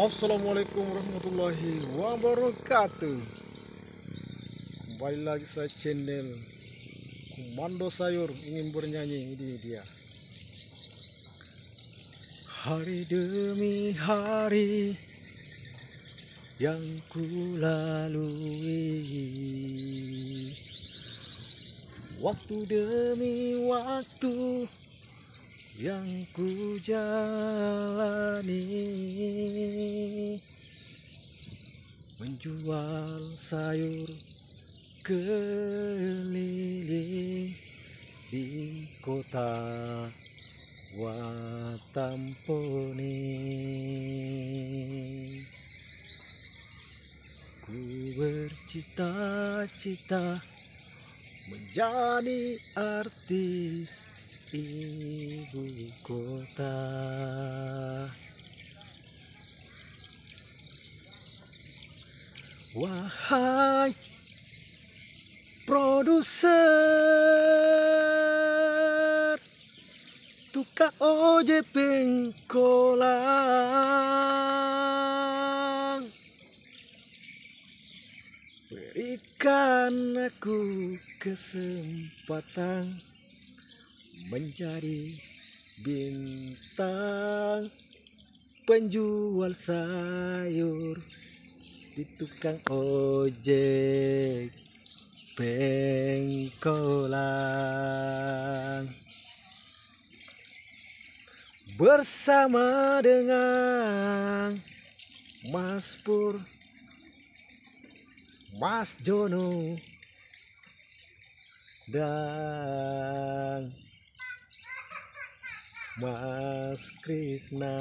Assalamualaikum warahmatullahi wabarakatuh. Kembali lagi saya channel Komando Sayur ingin bernyanyi. Ini dia. Hari demi hari Yang ku lalui Waktu demi waktu yang ku jalani. Menjual sayur keliling di kota Watampone ku bercita-cita menjadi artis ibu kota. Wahai produser Tukang ojek pengkolan Berikan aku kesempatan menjadi bintang penjual sayur di tukang ojek pengkolan. Bersama dengan Mas Pur Mas Jono dan Mas Krisna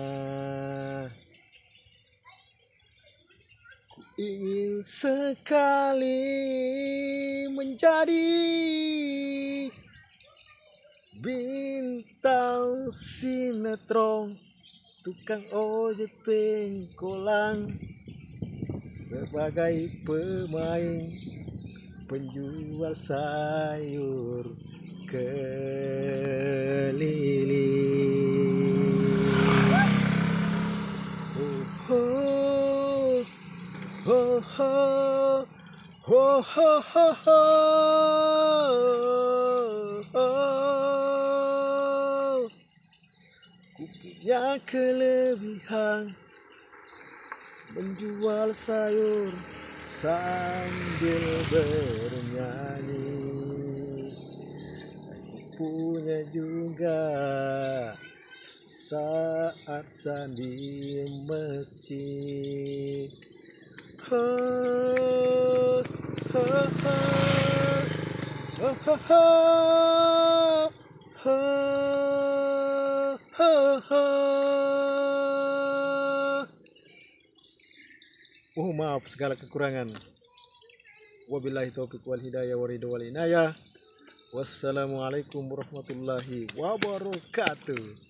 Ku ingin sekali menjadi bintang sinetron tukang ojek pengkolan sebagai pemain penjual sayur oh ku punya kelebihan menjual sayur sambil bernyanyi. Punya juga saat sandi masjid Oh maaf segala kekurangan. Wabillahi taufiq wal hidayah wa wal inayah. Wassalamualaikum warahmatullahi wabarakatuh